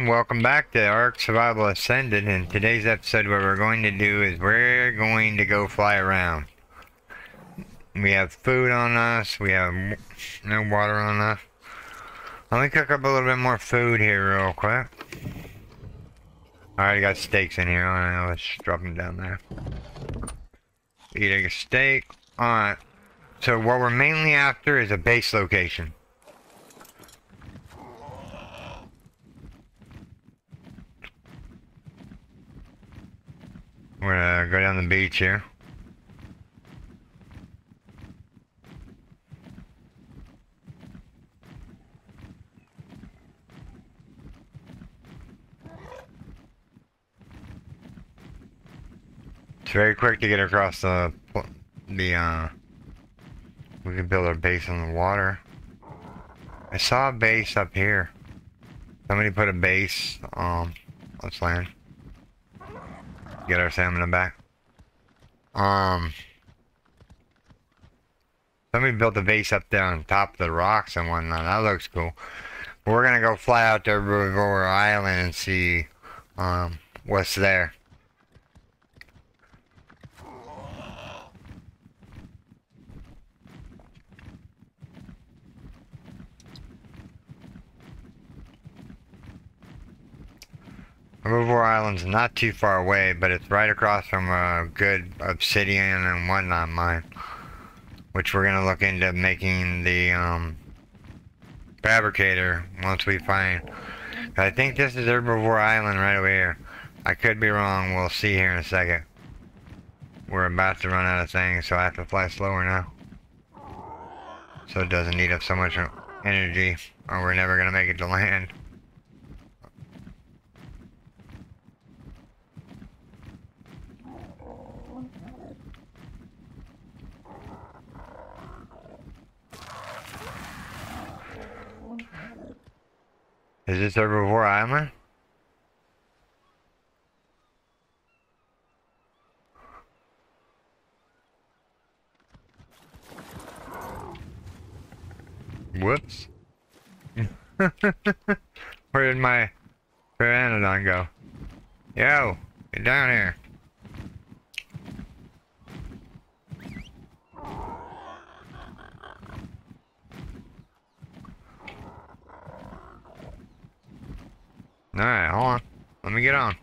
everyone, welcome back to Ark Survival Ascended. In today's episode what we're going to do is we're going to go fly around. We have food on us, we have no water on us. Let me cook up a little bit more food here real quick. I got steaks in here, Alright, let's drop them down there. Eating a steak. Alright, so what we're mainly after is a base location. We're gonna go down the beach here. It's very quick to get across the the uh we can build our base on the water. I saw a base up here. Somebody put a base um let's land get our stamina back. Um, somebody built a base up there on top of the rocks and whatnot. That looks cool. But we're gonna go fly out to Herbivore Island and see um, what's there. Reservoir Island's not too far away, but it's right across from a good obsidian and whatnot mine. Which we're gonna look into making the um, fabricator once we find. I think this is Herbivore Island right over here. I could be wrong, we'll see here in a second. We're about to run out of things, so I have to fly slower now. So it doesn't need up so much energy, or we're never gonna make it to land. Is this Herbivore Island? Whoops. Where did my Pteranodon go? Yo, get down here. Alright, hold on. Let me get on.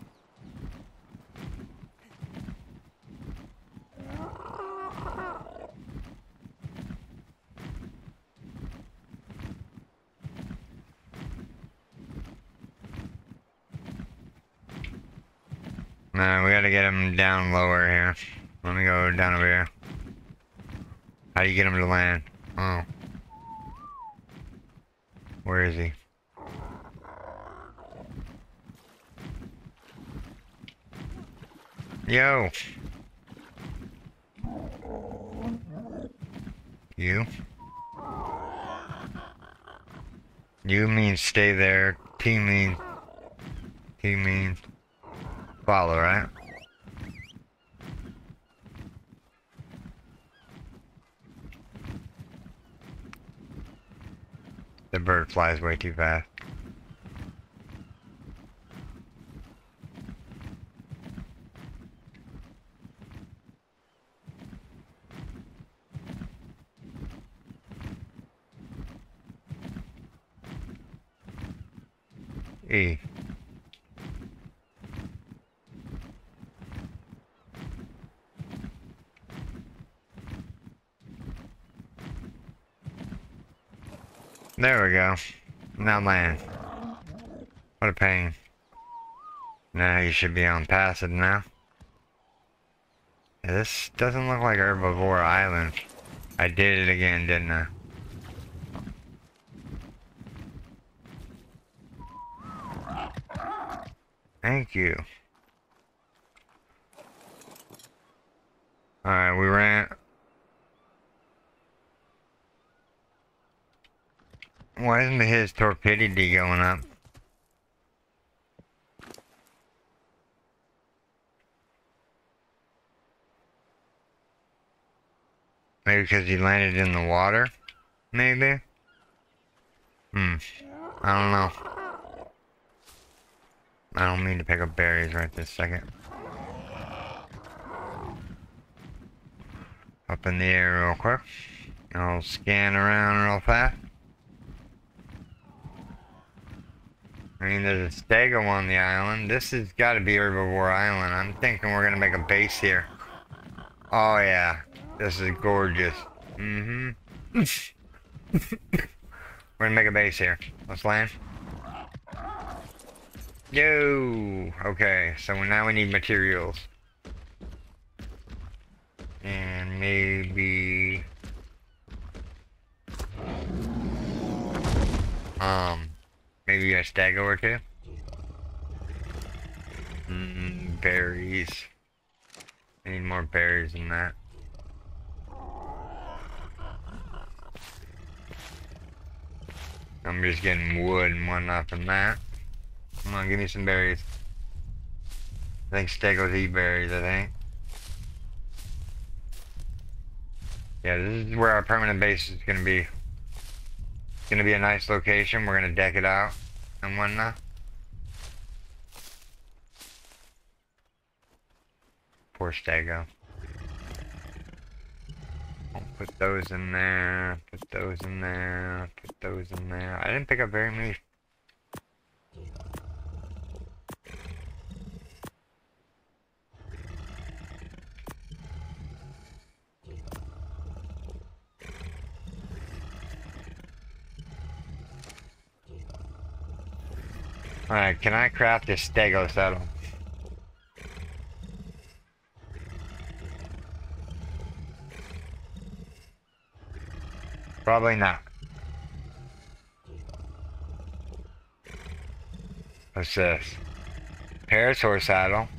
Nah, we gotta get him down lower here. Let me go down over here. How do you get him to land? Oh. Where is he? Yo. You? You mean stay there. T means... T means... Follow, right? The bird flies way too fast. E. There we go. Now land. What a pain. Now you should be on passive now. This doesn't look like Herbivore Island. I did it again, didn't I? Thank you. Alright, we ran... Why isn't his torpidity going up? Maybe because he landed in the water? Maybe? Hmm. I don't know. I don't mean to pick up berries right this second. Up in the air real quick. I'll scan around real fast. I mean, there's a stego on the island. This has got to be Herbivore Island. I'm thinking we're going to make a base here. Oh, yeah. This is gorgeous. Mm-hmm. we're going to make a base here. Let's land. Yo! Okay, so now we need materials. And maybe... Um... Maybe a stag or two. Mm, berries. I need more berries than that. I'm just getting wood and whatnot from that. Come on, give me some berries. I think stegos eat berries, I think. Yeah, this is where our permanent base is going to be. It's gonna be a nice location. We're gonna deck it out and whatnot. Poor Stego. Put those in there, put those in there, put those in there. I didn't pick up very many Alright, can I craft this stego saddle? Probably not. What's this? Parasaur saddle.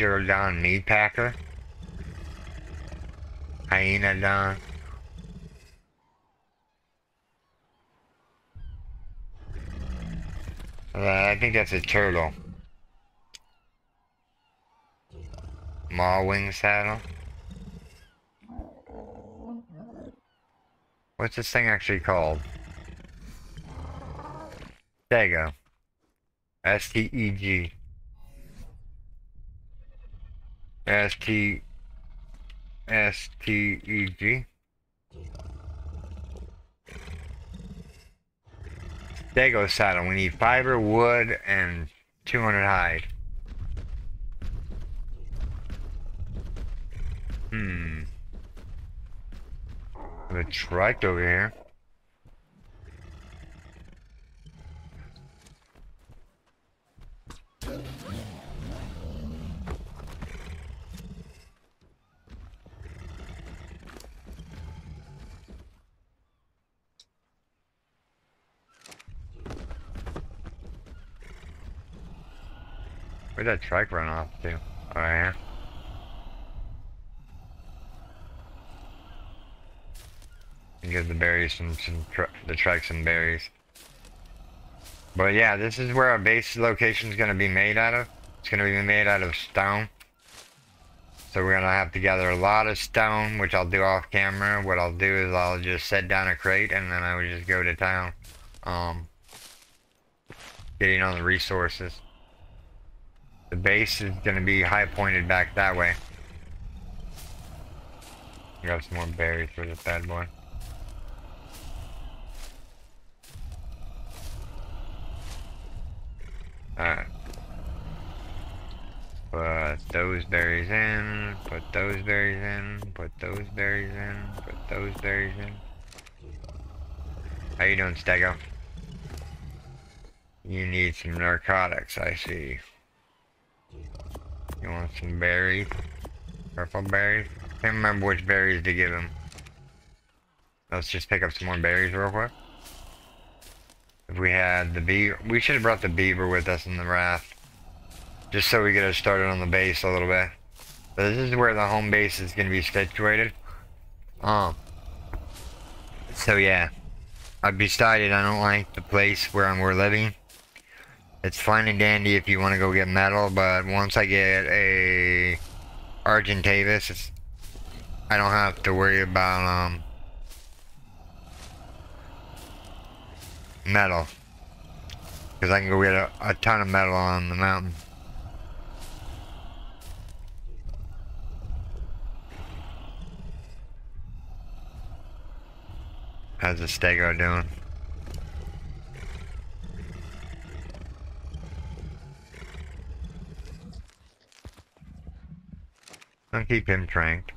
Hydrodon meat packer. Hyenodon. Uh, I think that's a turtle. Maw saddle. What's this thing actually called? Stego. S-T-E-G. S T S T E G. Stego saddle. We need fiber, wood, and 200 hide. Hmm. The trike over here. Where'd that trike run off to? Oh, yeah. Give the berries some, some tr the trike some berries. But yeah, this is where our base location is going to be made out of. It's going to be made out of stone. So we're going to have to gather a lot of stone, which I'll do off camera. What I'll do is I'll just set down a crate and then I would just go to town. Um, getting on the resources. The base is to be high pointed back that way. Grab some more berries for this bad boy. Alright. Put those berries in, put those berries in, put those berries in, put those berries in. How you doing, Stego? You need some narcotics, I see. Want some berries? Purple berries? Can't remember which berries to give him. Let's just pick up some more berries real quick. If we had the beaver, we should have brought the beaver with us in the raft. Just so we get us started on the base a little bit. But this is where the home base is going to be situated. Um. So yeah. I've decided I don't like the place where we're living. It's fine and dandy if you want to go get metal, but once I get a Argentavis, it's, I don't have to worry about um, metal. Because I can go get a, a ton of metal on the mountain. How's the stego doing? I'll keep him tranked.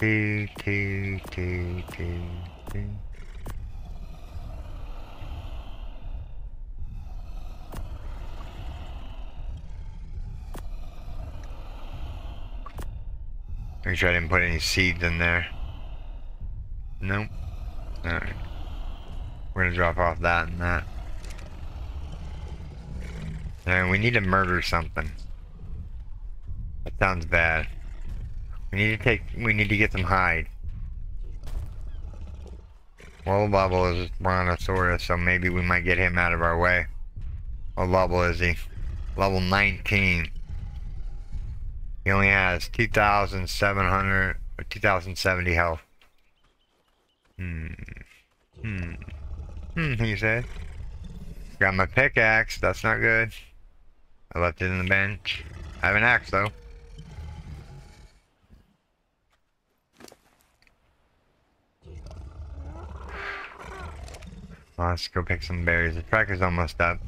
T T T T T. Make sure I didn't put any seeds in there. Nope. Alright. We're gonna drop off that and that. And we need to murder something. That sounds bad. We need to take, we need to get some hide. Well, level is Brontosaurus, so maybe we might get him out of our way. What level is he? Level 19. He only has 2,700 or 2,070 health. Hmm. Hmm. Hmm, he said. Got my pickaxe, that's not good. I left it in the bench. I have an axe though. let's go pick some berries. The tracker's almost up.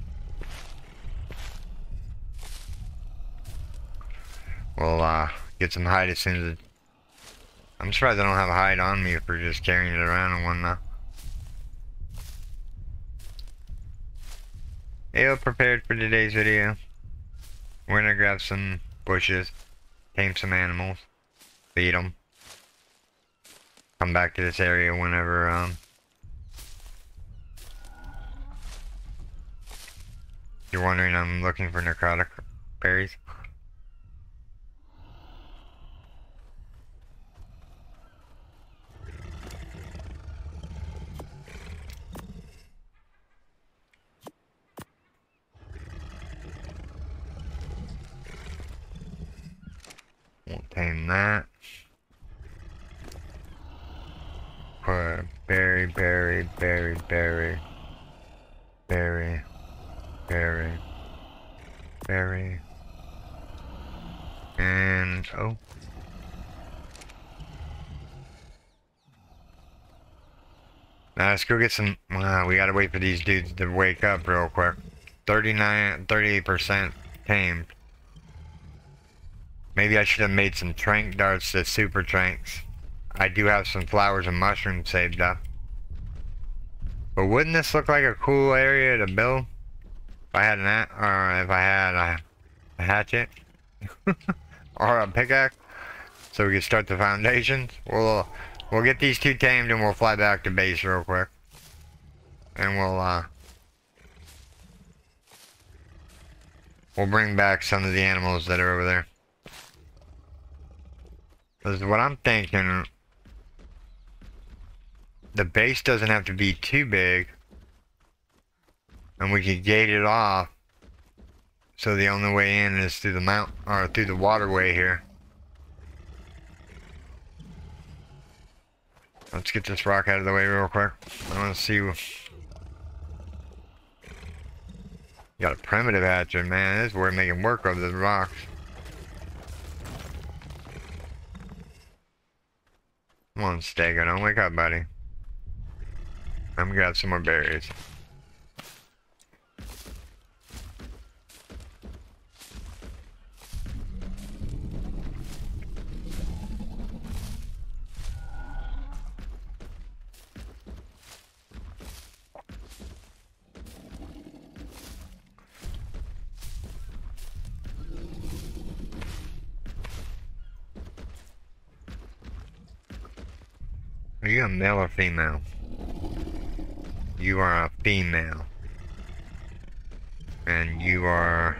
We'll uh, get some hide as soon as it... I'm surprised I don't have a hide on me if we're just carrying it around and whatnot. Ale prepared for today's video. We're gonna grab some bushes, tame some animals, feed them. Come back to this area whenever um, you're wondering I'm looking for narcotic berries. Tame that. Put berry, berry, berry, berry, berry, berry, berry, and oh. Now let's go get some, uh, we gotta wait for these dudes to wake up real quick. 39, 38% tamed. Maybe I should have made some trank darts to super tranks. I do have some flowers and mushrooms saved up. But wouldn't this look like a cool area to build? If I had an or if I had a, a hatchet? or a pickaxe? So we can start the foundations? We'll, we'll get these two tamed and we'll fly back to base real quick. And we'll, uh... We'll bring back some of the animals that are over there. Because what I'm thinking, the base doesn't have to be too big. And we can gate it off. So the only way in is through the mount or through the waterway here. Let's get this rock out of the way real quick. I want to see. Got a primitive hatchet, man. This is where we're making work of the rocks. Come on, Stego, don't wake up, buddy. I'm gonna grab some more berries. Are you a male or female? You are a female. And you are...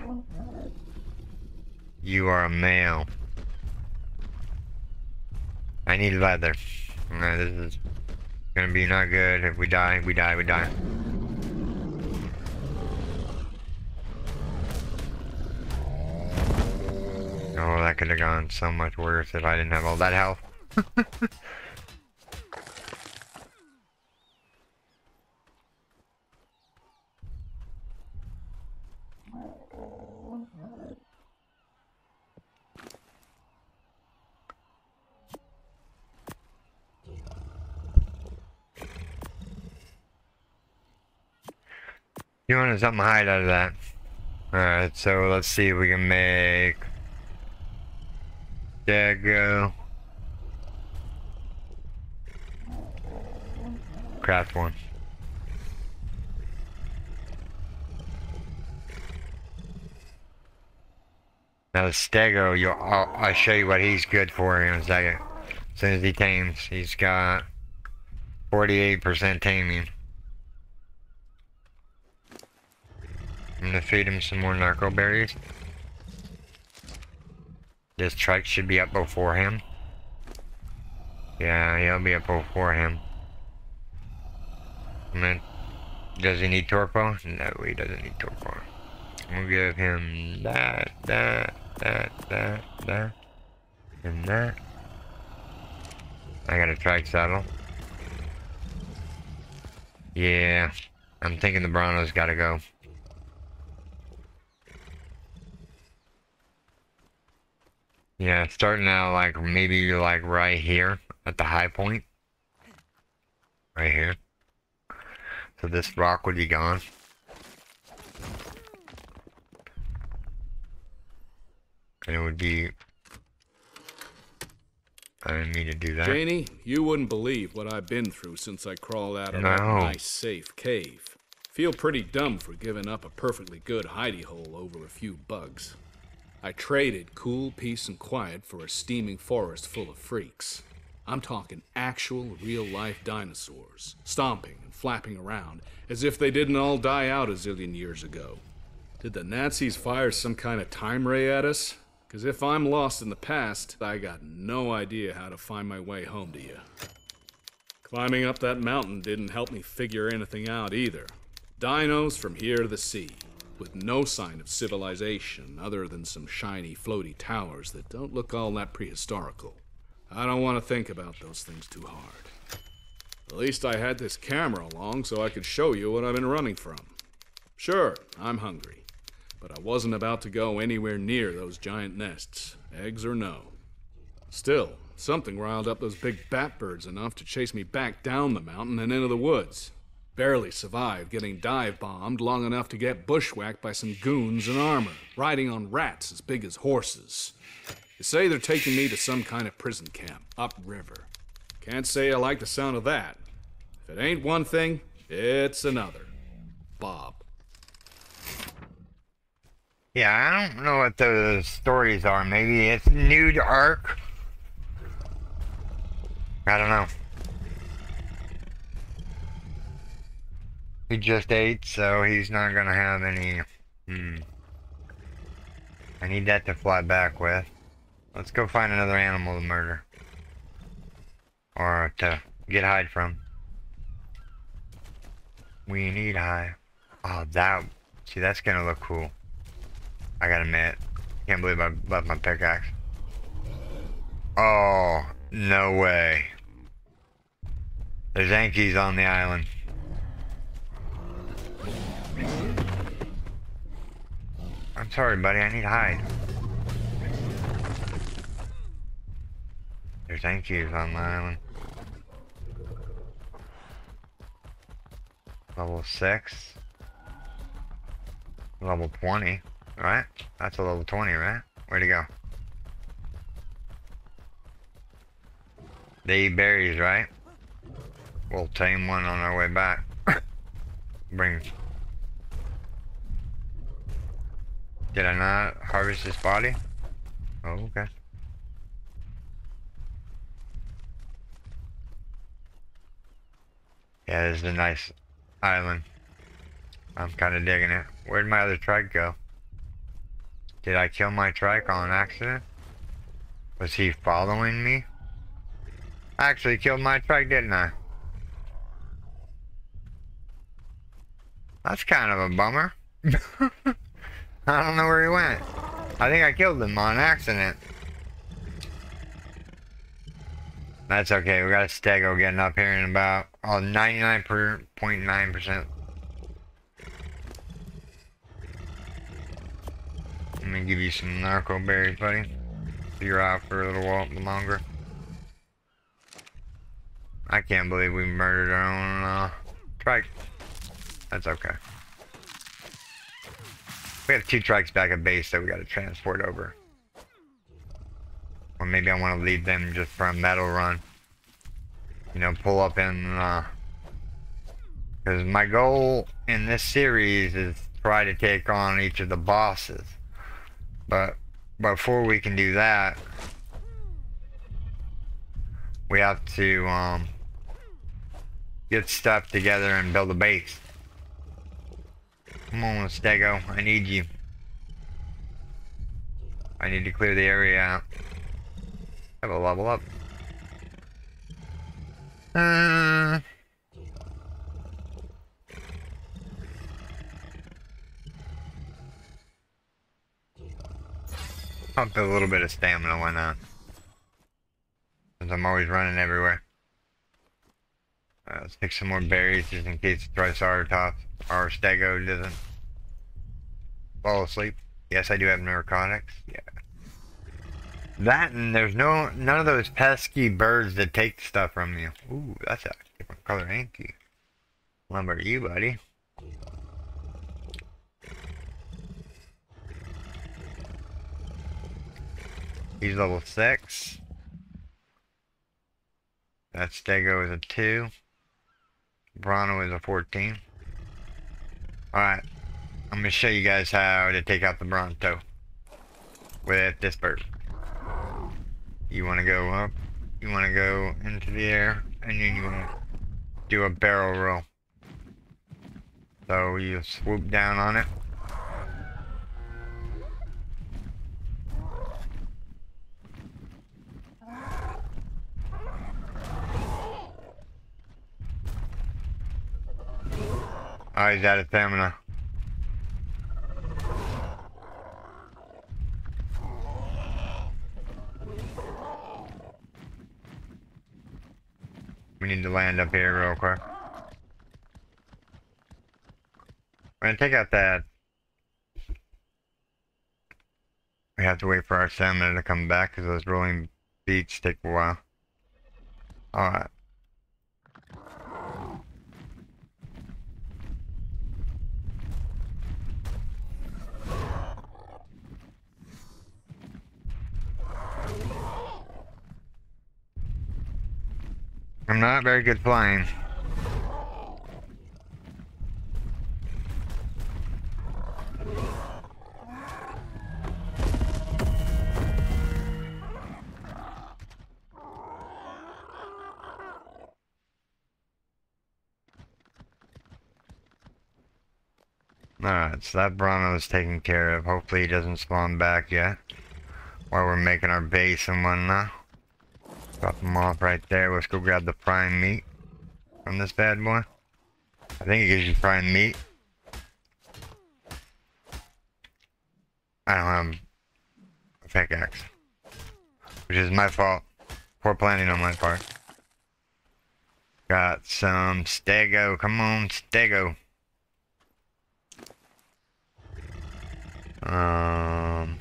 You are a male. I need leather. This is gonna be not good. If we die, we die, we die. Oh, that could have gone so much worse if I didn't have all that health. You wanted something hide out of that. Alright, so let's see if we can make Dago. Craft one. Now the Stego, you'll, I'll, I'll show you what he's good for in a second. As soon as he tames, he's got 48% taming. I'm gonna feed him some more narco berries. This trike should be up before him. Yeah, he'll be up before him. And does he need torpo? No, he doesn't need torpo. We'll give him that, that, that, that, that, and that. I got a trike saddle. Yeah, I'm thinking the Bronto's gotta go. Yeah, starting out like maybe like right here at the high point. Right here. So this rock would be gone. And it would be... I didn't mean to do that. Janie, you wouldn't believe what I've been through since I crawled out of No. that nice, safe cave. Feel pretty dumb for giving up a perfectly good hidey hole over a few bugs. I traded cool peace and quiet for a steaming forest full of freaks. I'm talking actual, real life dinosaurs, stomping and flapping around as if they didn't all die out a zillion years ago. Did the Nazis fire some kind of time ray at us? Because if I'm lost in the past, I got no idea how to find my way home to you. Climbing up that mountain didn't help me figure anything out either. Dinos from here to the sea, with no sign of civilization other than some shiny, floaty towers that don't look all that prehistorical. I don't want to think about those things too hard. At least I had this camera along so I could show you what I've been running from. Sure, I'm hungry, but I wasn't about to go anywhere near those giant nests, eggs or no. Still, something riled up those big bat birds enough to chase me back down the mountain and into the woods. Barely survived getting dive bombed long enough to get bushwhacked by some goons in armor, riding on rats as big as horses. They say they're taking me to some kind of prison camp upriver. Can't say I like the sound of that. If it ain't one thing, it's another. Bob. Yeah, I don't know what those stories are. Maybe it's to Ark. I don't know. He just ate, so he's not gonna have any. Hmm. I need that to fly back with. Let's go find another animal to murder. Or to get hide from. We need hide. Oh, that. See, that's gonna look cool. I gotta admit. Can't believe I left my pickaxe. Oh, no way. There's Yankees on the island. I'm sorry, buddy. I need to hide. There's Yankees on the island. Level 6. Level 20. Right? That's a level 20, right? Where'd he go? They eat berries, right? We'll tame one on our way back. Bring. Did I not harvest his body? Oh, okay. Yeah, this is a nice island. I'm kind of digging it. Where'd my other trike go? Did I kill my trike on accident? Was he following me? I actually killed my trike, didn't I? That's kind of a bummer. I don't know where he went. I think I killed him on accident. That's okay. We got a stego getting up here in about oh, 99.9%. Let me give you some narco berries, buddy. You're out for a little while longer. I can't believe we murdered our own uh, trike. That's okay. We have two trikes back at base that we got to transport over. Or maybe I want to leave them just for a metal run. You know, pull up in, uh... Because my goal in this series is try to take on each of the bosses. But before we can do that, we have to, um, get stuff together and build a base. Come on, Stego. I need you. I need to clear the area out. Have a level up. Uh... I'll a little bit of stamina, why not? Since I'm always running everywhere. Uh, let's pick some more berries just in case Triceratops or Stego doesn't fall asleep. Yes, I do have narcotics. Yeah. That and there's no none of those pesky birds that take stuff from you. Ooh, that's a different color, ain't you? Lumber you, buddy. He's level 6. That Stego is a 2. Bronto is a 14. Alright. I'm going to show you guys how to take out the Bronto. With this bird. You want to go up. You want to go into the air. And then you want to do a barrel roll. So you swoop down on it. Oh, he's out of stamina. We need to land up here real quick. We're gonna take out that. We have to wait for our stamina to come back because those rolling beats take a while. Alright. I'm not very good flying. Alright, so that Bronto is taken care of. Hopefully he doesn't spawn back yet. While we're making our base and whatnot. Drop them off right there. Let's go grab the prime meat from this bad boy. I think it gives you prime meat. I don't have a pickaxe. Which is my fault. Poor planning on my part. Got some stego. Come on, stego. Um,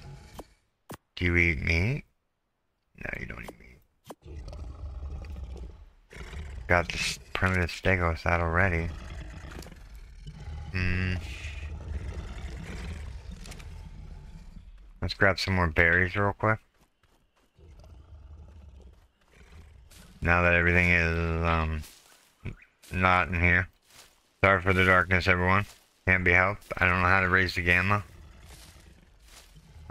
do you eat meat? No, you don't eat got the primitive Stegos out already. Hmm. Let's grab some more berries real quick. Now that everything is, um, not in here. Sorry for the darkness, everyone. Can't be helped. I don't know how to raise the gamma.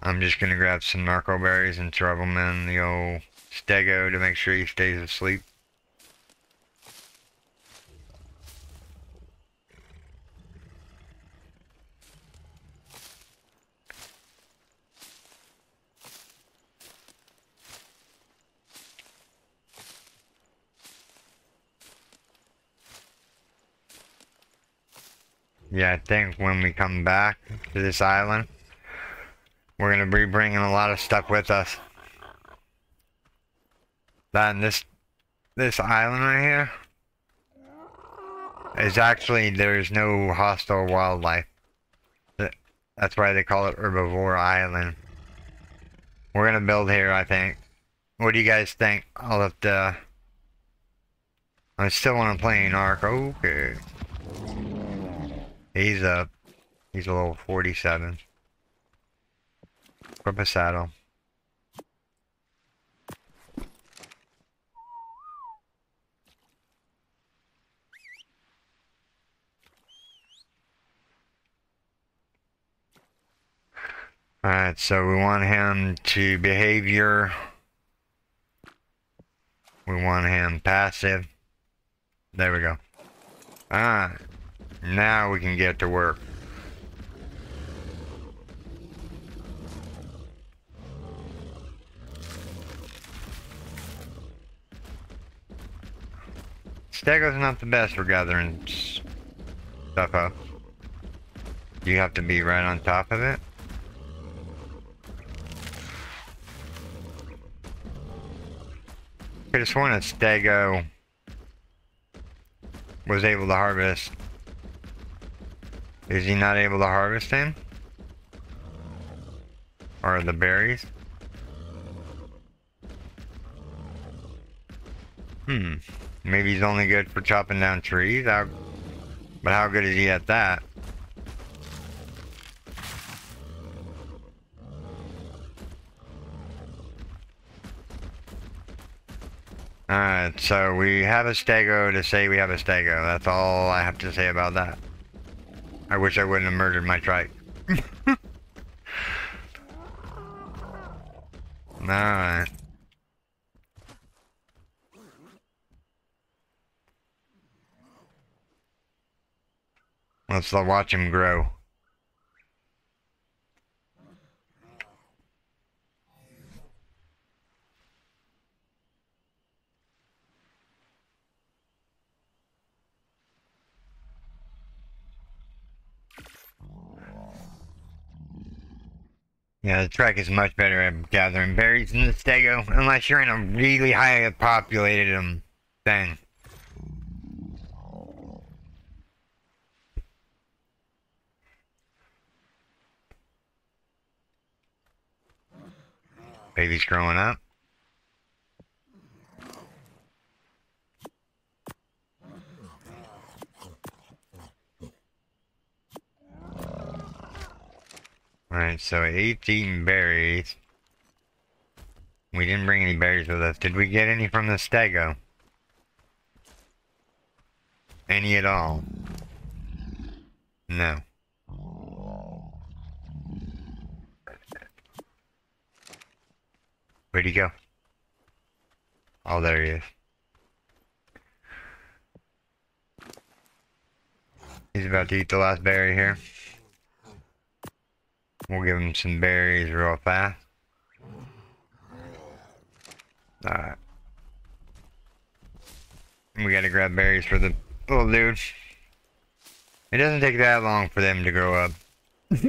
I'm just gonna grab some narco berries and throw them in the old stego to make sure he stays asleep. Yeah, I think when we come back to this island, we're gonna be bringing a lot of stuff with us. And this, this island right here is actually, there's no hostile wildlife. That's why they call it Herbivore Island. We're gonna build here, I think. What do you guys think? I'll have to... I still want to play an arc. Okay. He's up. He's a little 47. Equip a saddle. Alright, so we want him to behavior. We want him passive. There we go. Ah, now we can get to work. Stego's not the best for gathering stuff up. You have to be right on top of it. I just sworn that Stego was able to harvest. Is he not able to harvest him? Or the berries? Hmm. Maybe he's only good for chopping down trees. How, but how good is he at that? Alright, so we have a stego to say we have a stego. That's all I have to say about that. I wish I wouldn't have murdered my trike. Alright. Let's watch him grow. Yeah, the trike is much better at gathering berries than the stego, unless you're in a really highly populated um, thing. Baby's growing up. Alright, so 18 berries. We didn't bring any berries with us. Did we get any from the stego? Any at all? No. Where'd he go? Oh, there he is. He's about to eat the last berry here. We'll give him some berries real fast. Alright. We gotta grab berries for the little dude. It doesn't take that long for them to grow up.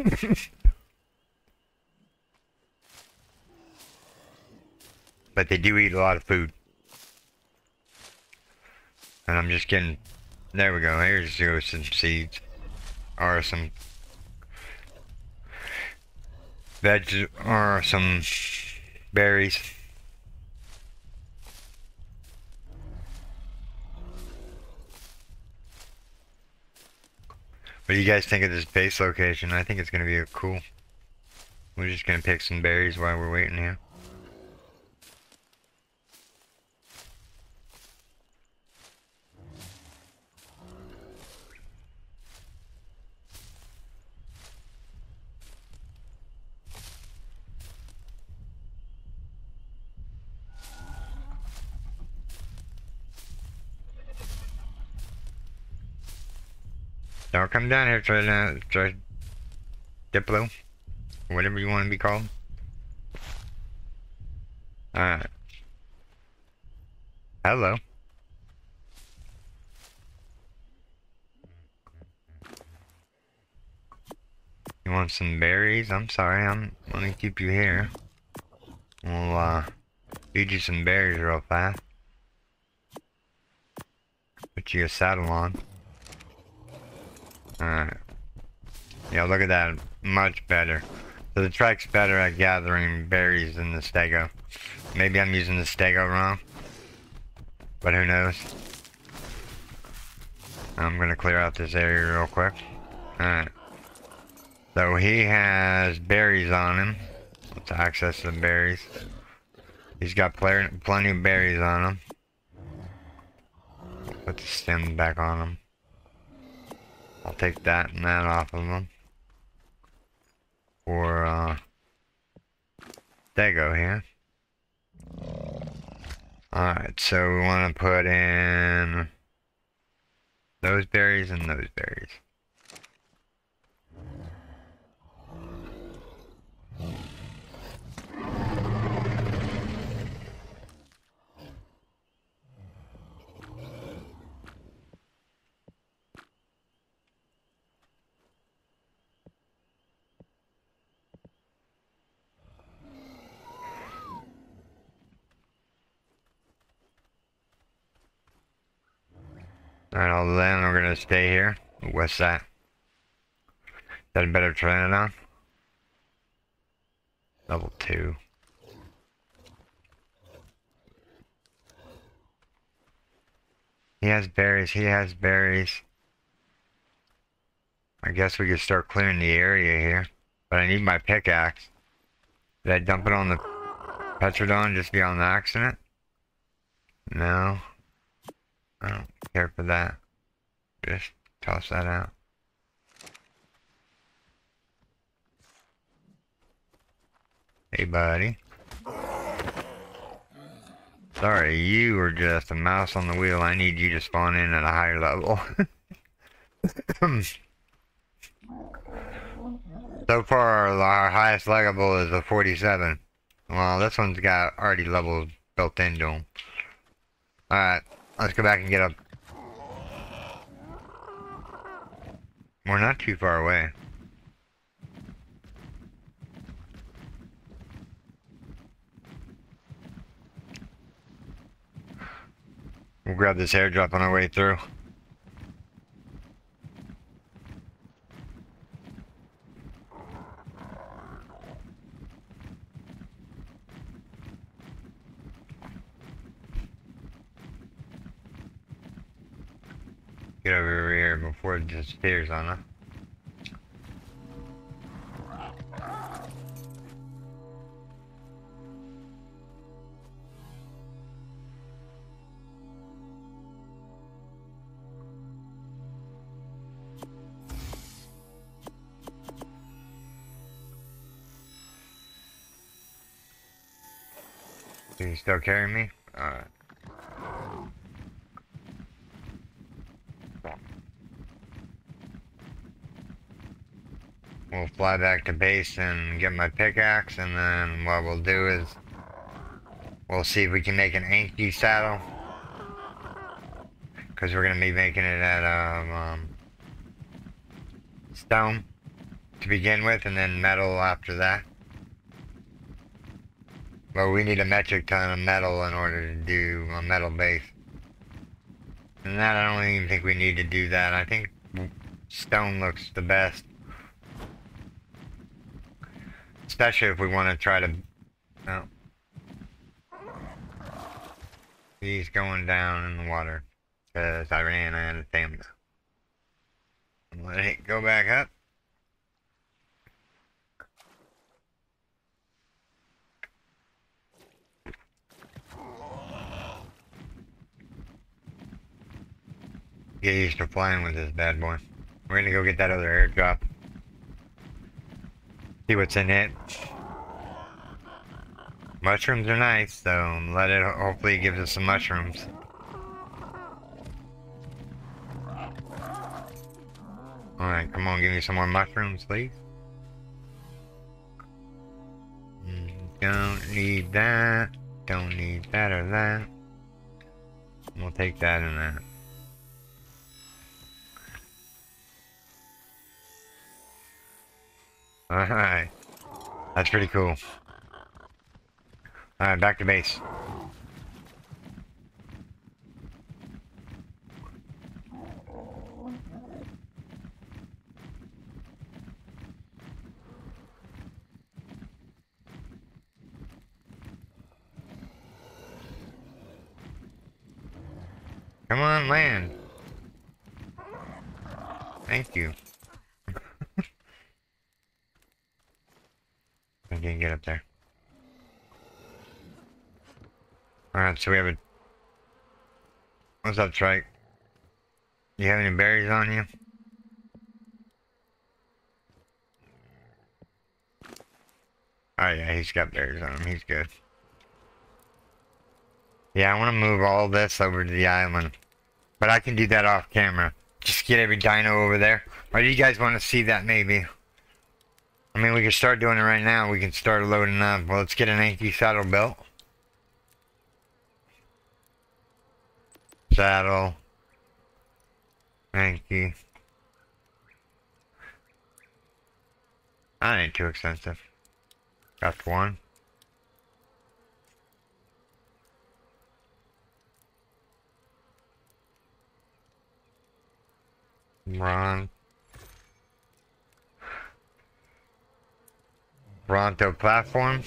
but they do eat a lot of food. And I'm just getting... There we go. Here's some seeds. Or some veg or some berries. What do you guys think of this base location? I think it's going to be cool. We're just going to pick some berries while we're waiting here. Don't come down here, try to, try Diplo, whatever you want to be called. Alright. Hello. You want some berries? I'm sorry, I'm gonna keep you here. We'll, uh, feed you some berries real fast. Put you a saddle on. Alright. Yeah, look at that. Much better. So the trike's better at gathering berries than the stego. Maybe I'm using the stego wrong. But who knows. I'm gonna clear out this area real quick. Alright. So he has berries on him. Let's access the berries. He's got plenty of berries on him. Put the stem back on him. I'll take that and that off of them. Or, uh, Dago here. Alright, so we want to put in those berries and those berries. All then we're gonna stay here. What's that? That a better turn on? Level two. He has berries, he has berries. I guess we could start clearing the area here. But I need my pickaxe. Did I dump it on the Petrodon just be on the accident? No. I don't care for that. Just toss that out. Hey, buddy. Sorry, you were just a mouse on the wheel. I need you to spawn in at a higher level. so far, our highest level is a 47. Well, this one's got already levels built into them. Alright. Let's go back and get up. We're not too far away. We'll grab this airdrop on our way through. Get over here before it disappears on us. Can you still carry me? Alright. We'll fly back to base and get my pickaxe, and then what we'll do is we'll see if we can make an Anki saddle. Because we're going to be making it out of um, stone to begin with, and then metal after that. But we need a metric ton of metal in order to do a metal base. And that, I don't even think we need to do that. I think stone looks the best. Especially if we want to try to... Oh. He's going down in the water. Because I ran out of stamina. Let it go back up. Get used to flying with this bad boy. We're gonna go get that other airdrop. See what's in it. Mushrooms are nice, so let it, hopefully gives us some mushrooms. Alright, come on, give me some more mushrooms, please. Mm, don't need that. Don't need that or that. We'll take that and that. Alright. That's pretty cool. Alright, back to base. Come on, land. Thank you. I can't get up there. Alright, so we have a... What's up, Trike? You have any berries on you? Oh yeah, he's got berries on him. He's good. Yeah, I want to move all this over to the island. But I can do that off camera. Just get every dino over there. Or do you guys want to see that maybe? I mean, we can start doing it right now. We can start loading up. Well, let's get an Anki saddle built. Saddle. Anki. That ain't too expensive. Got one. Ron. Bronto platform.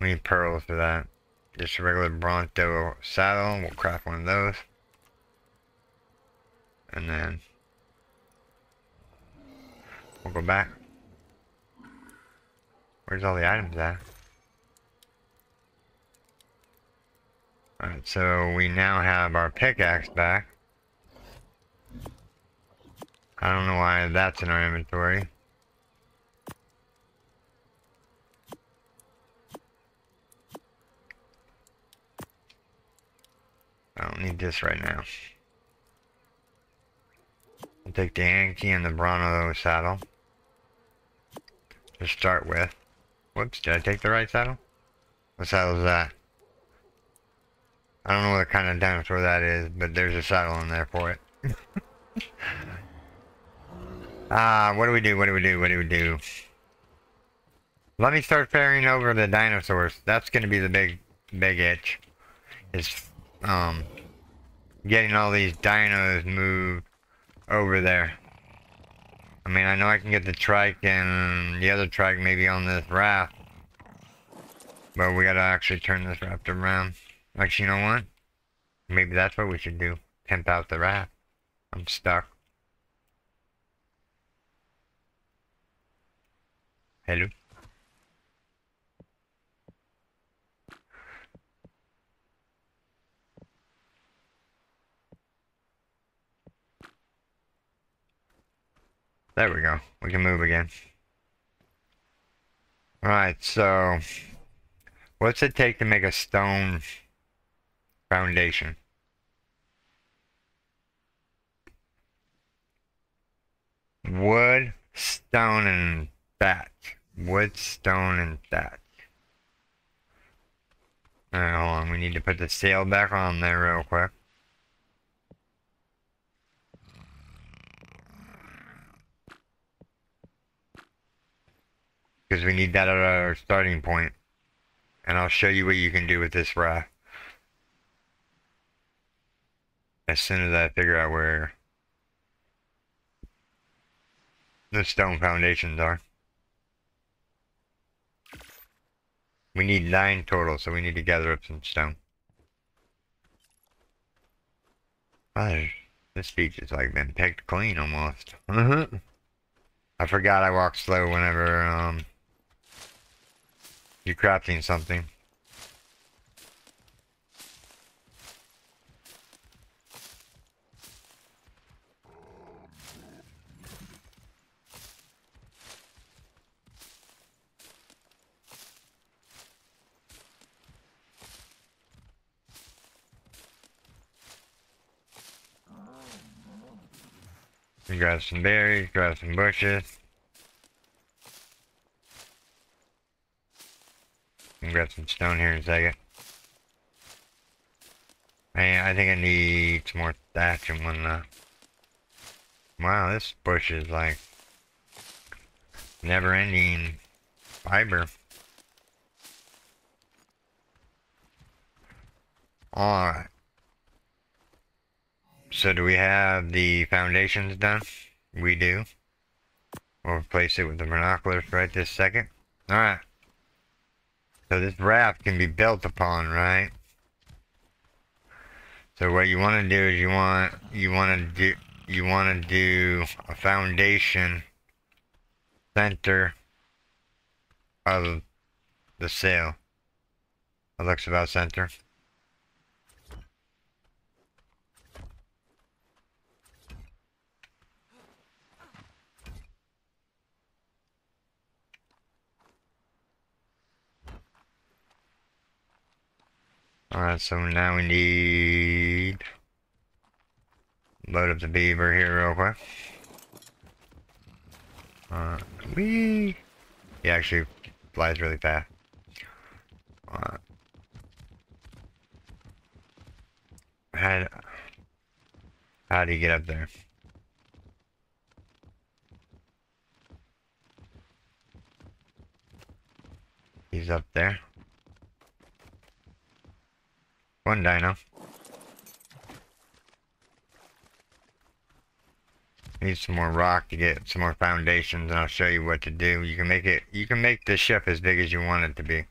We need pearls for that. Just a regular Bronto saddle. We'll craft one of those. And then we'll go back. Where's all the items at? Alright, so we now have our pickaxe back. I don't know why that's in our inventory. I don't need this right now. I'll take the Anki and the Bronto saddle. To start with. Whoops, did I take the right saddle? What saddle is that? I don't know what kind of dinosaur that is, but there's a saddle in there for it. Ah, uh, what do we do? What do we do? What do we do? Let me start ferrying over the dinosaurs. That's going to be the big, big itch. Is, um, getting all these dinos moved over there. I mean, I know I can get the trike and the other trike maybe on this raft. But we gotta actually turn this raft around. Actually, you know what? Maybe that's what we should do. Pimp out the raft. I'm stuck. Hello. There we go. We can move again. Alright, so... What's it take to make a stone foundation? Wood, stone, and thatch. Wood, stone, and thatch. Alright, hold on. We need to put the sail back on there real quick. Because we need that at our starting point. And I'll show you what you can do with this raft. As soon as I figure out where the stone foundations are. We need nine total, so we need to gather up some stone. Wow, this beach has like been picked clean almost. I forgot I walk slow whenever um you're crafting something. We grab some berries, grab some bushes. Grab some stone here in a second. Man, I think I need some more thatch and whatnot. Wow, this bush is like never ending fiber. Alright. So do we have the foundations done? We do. We'll replace it with the binoculars right this second. Alright. So this raft can be built upon, right? So what you want to do is you want you want to do you want to do a foundation center of the sail. It looks about center. Alright, so now we need load up the beaver here real quick. Uh, we he actually flies really fast. Uh, how how do you get up there? He's up there. One dino. Need some more rock to get some more foundations and I'll show you what to do. You can make it you can make the ship as big as you want it to be.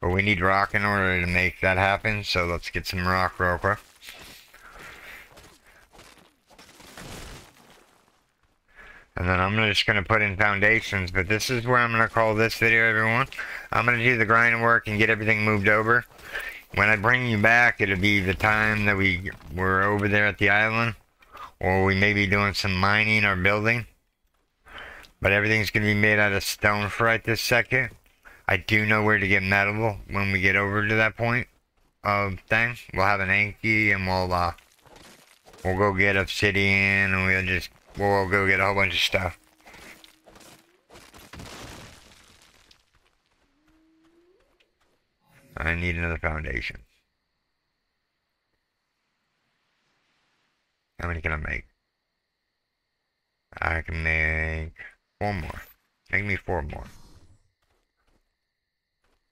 But we need rock in order to make that happen, so let's get some rock real quick. And then I'm just going to put in foundations, but this is where I'm going to call this video, everyone. I'm going to do the grind work and get everything moved over. When I bring you back, it'll be the time that we were over there at the island. Or we may be doing some mining or building. But everything's going to be made out of stone for right this second. I do know where to get metal when we get over to that point of thing. We'll have an Anki and we'll, uh, we'll go get obsidian and we'll just, we'll go get a whole bunch of stuff. I need another foundation. How many can I make? I can make four more. Make me four more.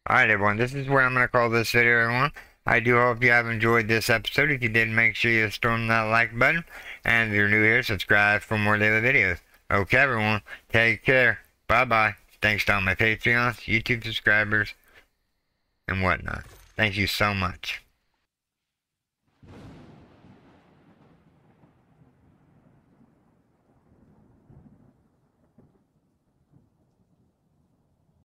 Alright everyone, this is where I'm going to call this video everyone. I do hope you have enjoyed this episode. If you did, make sure you storm that like button. And if you're new here, subscribe for more daily videos. Okay everyone, take care. Bye bye. Thanks to all my Patreons, YouTube subscribers, and whatnot. Thank you so much.